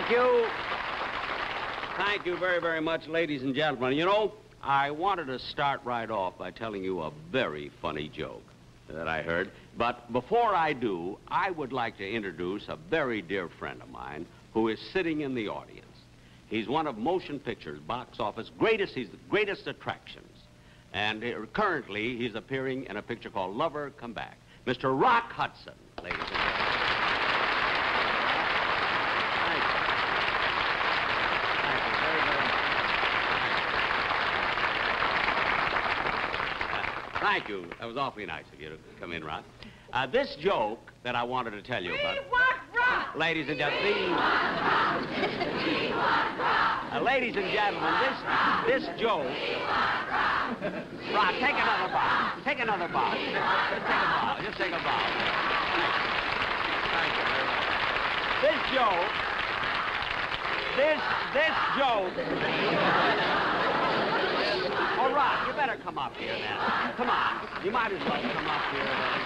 Thank you. Thank you very, very much, ladies and gentlemen. You know, I wanted to start right off by telling you a very funny joke that I heard. But before I do, I would like to introduce a very dear friend of mine who is sitting in the audience. He's one of motion pictures box office greatest, he's the greatest attractions. And uh, currently, he's appearing in a picture called Lover Come Back. Mr. Rock Hudson, ladies and gentlemen. Thank you. Thank you very, very much. Uh, Thank you. That was awfully nice of you to come in, Rock. Uh, this joke that I wanted to tell you about. Ladies and gentlemen, uh, ladies and gentlemen, this this joke. Rock, take another bow. Take another bow. Just take a bow. Just take a bow. Thank you. Thank you very much. This joke. This this joke. Better come up here then. Come on. You might as well come up here then.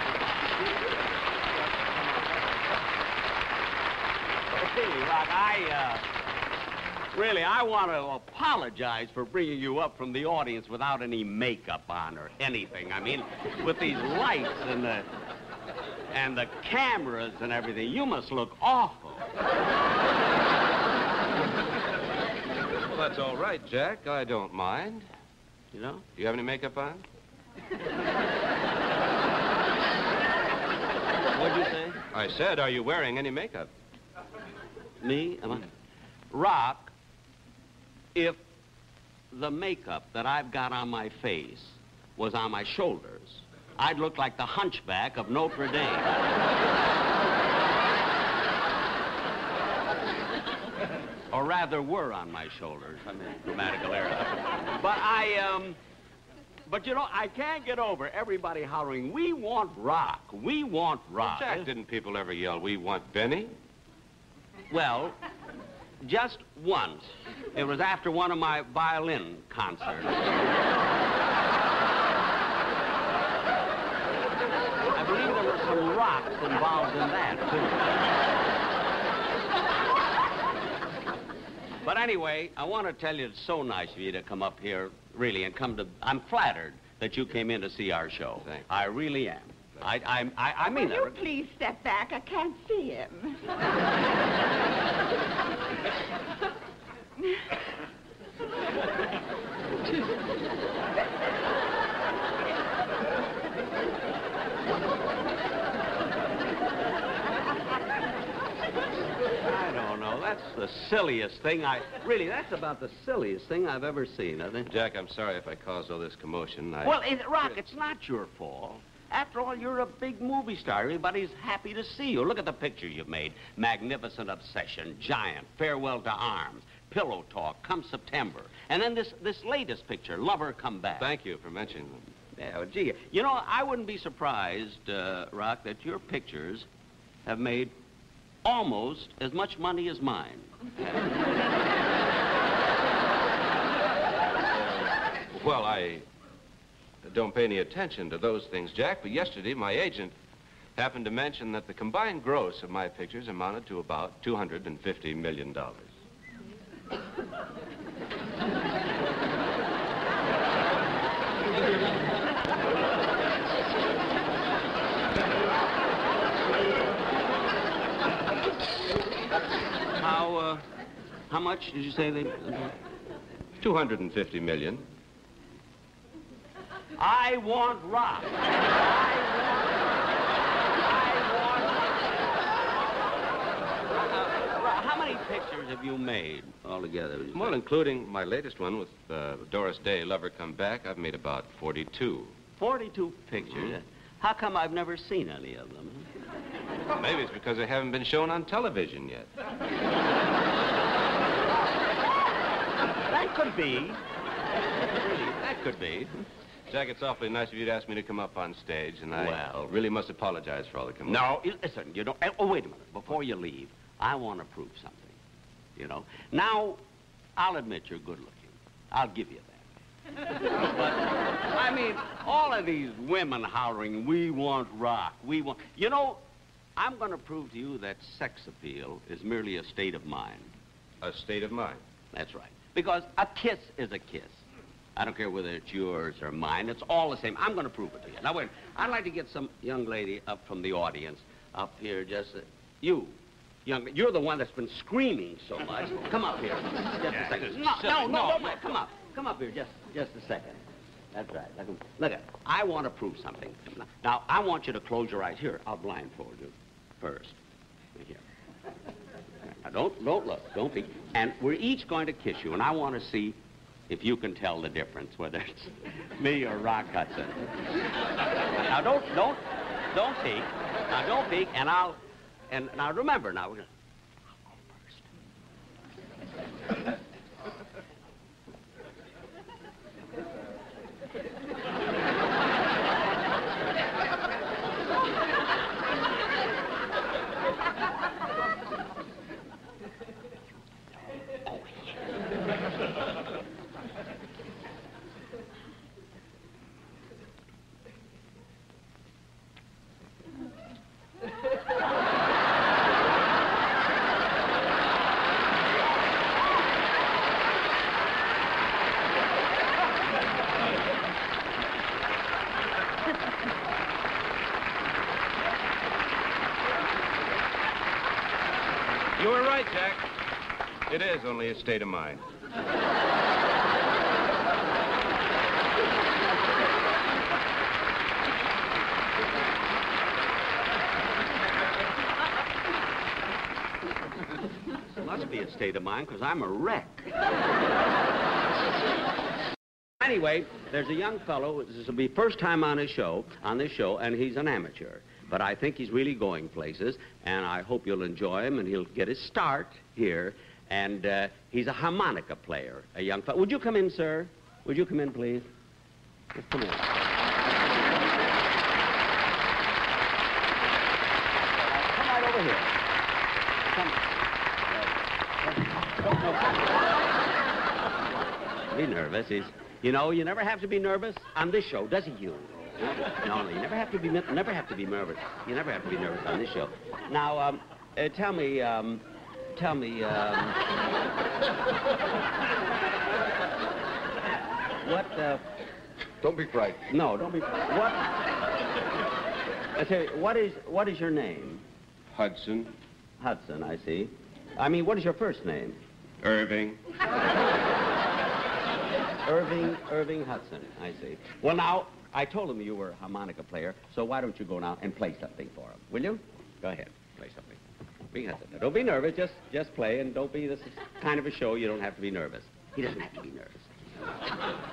Rock, I, uh, really, I want to apologize for bringing you up from the audience without any makeup on or anything. I mean, with these lights and the, and the cameras and everything, you must look awful. Well, that's all right, Jack. I don't mind. You know? Do you have any makeup on? What'd you say? I said, are you wearing any makeup? Me? Am I? Rock, if the makeup that I've got on my face was on my shoulders, I'd look like the hunchback of Notre Dame. or rather were on my shoulders. I mean, grammatical error. But I, um, but you know, I can't get over everybody hollering, we want rock, we want rock. Jack, didn't people ever yell, we want Benny? Well, just once. It was after one of my violin concerts. I believe there were some rocks involved in that, too. But anyway, I want to tell you it's so nice of you to come up here, really, and come to... I'm flattered that you came in to see our show. Thanks. I really am. I, I, I, I mean Will you that. please step back? I can't see him. I don't know. That's the silliest thing I... Really, that's about the silliest thing I've ever seen, I think. Jack, I'm sorry if I caused all this commotion. I... Well, it, Rock, it's not your fault. After all, you're a big movie star. Everybody's happy to see you. Look at the picture you've made. Magnificent Obsession, Giant, Farewell to Arms, Pillow Talk, Come September. And then this, this latest picture, Lover Come Back. Thank you for mentioning them. Yeah, well, gee, you know, I wouldn't be surprised, uh, Rock, that your pictures have made almost as much money as mine. Well, I don't pay any attention to those things, Jack, but yesterday my agent happened to mention that the combined gross of my pictures amounted to about $250 million. How, uh, how much did you say they... 250 million. I want rock. I want... I want... Uh, how many pictures have you made altogether? you Well, say? including my latest one with uh, Doris Day, Lover Come Back, I've made about 42. 42 pictures. How come I've never seen any of them? Maybe it's because they haven't been shown on television yet. That could be. That could be. Jack, it's awfully nice of you to ask me to come up on stage, and I Well- really must apologize for all the commotion. No, listen, you don't... Oh, wait a minute. Before you leave, I want to prove something. You know? Now, I'll admit you're good looking. I'll give you that. but, I mean, all of these women hollering, we want rock, we want... You know, I'm going to prove to you that sex appeal is merely a state of mind. A state of mind. That's right. Because a kiss is a kiss. I don't care whether it's yours or mine. It's all the same. I'm going to prove it to you. Now, wait. I'd like to get some young lady up from the audience up here. Just uh, you, young. You're the one that's been screaming so much. Come up here. Just a second. No, no, no, no, Come up. Come up here. Just, just a second. That's right. Look, look at. I want to prove something. Now, I want you to close your eyes. Here, I'll blindfold you first. Here. Now, don't, don't look. Don't be. And we're each going to kiss you, and I want to see if you can tell the difference, whether it's me or Rock Hudson. now, don't, don't, don't peek. Now, don't peek, and I'll, and now remember, now we're gonna, I'll go first. You were right, Jack. It is only a state of mind. Must be a state of mind, because I'm a wreck. anyway, there's a young fellow, this will be first time on his show, on this show, and he's an amateur. But I think he's really going places, and I hope you'll enjoy him, and he'll get his start here. And uh, he's a harmonica player, a young fellow. Would you come in, sir? Would you come in, please? Just come in. Come right over here. Come. Uh, don't- don't- Be nervous. He's, you know, you never have to be nervous on this show, does he, you? No, no, you never have to be never have to be nervous. You never have to be nervous on this show. Now, um, uh, tell me, um, tell me, um, what? Uh, Don't be frightened. no, don't be. What? I say, what is what is your name? Hudson, Hudson, I see. I mean, what is your first name? Irving. Irving, Irving Hudson, I see. Well, now, I told him you were a harmonica player, so why don't you go now and play something for him, will you? Go ahead, play something. Hudson. Now, don't be nervous, just, just play, and don't be, this is kind of a show, you don't have to be nervous. He doesn't have to be nervous.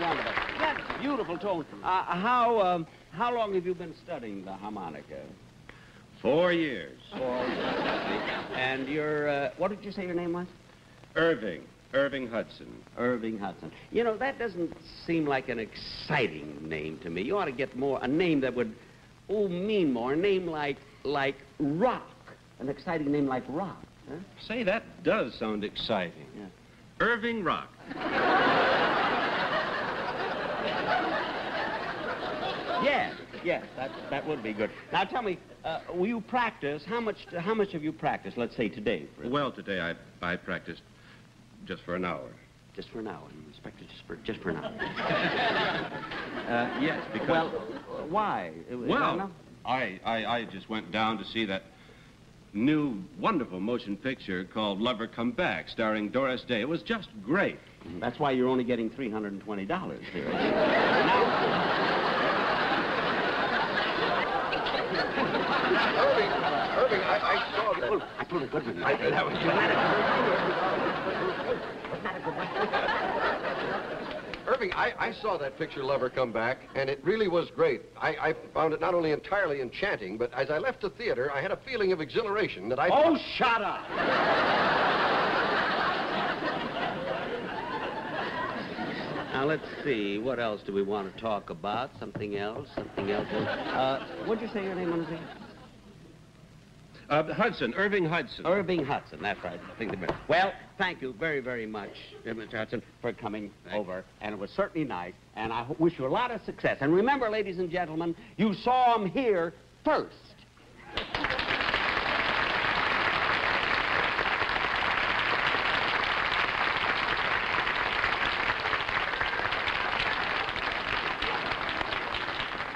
Wonderful. That's beautiful tone. Uh, how um, how long have you been studying the harmonica? Four years. Four years. And your uh, what did you say your name was? Irving. Irving Hudson. Irving Hudson. You know, that doesn't seem like an exciting name to me. You ought to get more, a name that would, oh, mean more. A name like, like Rock. An exciting name like Rock. Huh? Say, that does sound exciting. Yeah. Irving Rock. Yes, yes, that, that would be good. Now, tell me, uh, will you practice? How much, how much have you practiced, let's say, today? For? Well, today I, I practiced just for an hour. Just for an hour, Inspector, just for, just for an hour. Uh, yes, because... well, why? Well. I, I, I just went down to see that new, wonderful motion picture called Lover Come Back, starring Doris Day. It was just great. That's why you're only getting $320 here. Irving, I, I saw that. Oh, I pulled a good one. I, that was Irving, I, I saw that picture, Lover Come Back, and it really was great. I, I found it not only entirely enchanting, but as I left the theater, I had a feeling of exhilaration that I... Oh, shut up! Now, let's see. What else do we want to talk about? Something else? Something else? Uh, what'd you say your name was? again? Uh, Hudson, Irving Hudson. Irving Hudson. That's right. I think Well, thank you very, very much, uh, Mr. Hudson, for coming over. And it was certainly nice. And I wish you a lot of success. And remember, ladies and gentlemen, you saw him here first.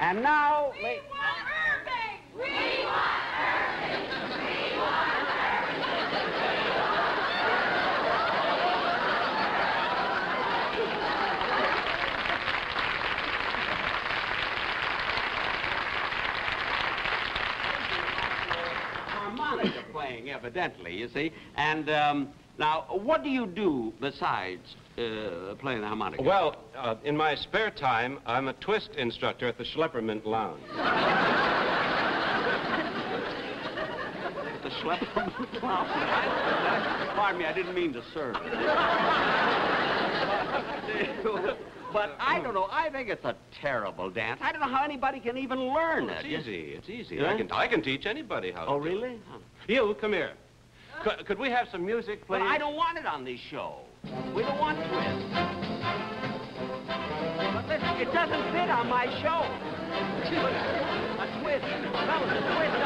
And now, harmonica playing, evidently, you see. And um, now, what do you do besides uh, playing the harmonica? Well, uh, in my spare time, I'm a twist instructor at the Schleppermint Lounge. the schlepper. Pardon me, I didn't mean to serve. but I don't know. I think it's a terrible dance. I don't know how anybody can even learn It's it. easy. It's easy. Yeah? I can I can teach anybody how. Oh, to do it. really? Huh. You come here. Could, could we have some music, please? But I don't want it on this show. We don't want twist. But listen, it doesn't fit on my show. A twist. Fellas, a twist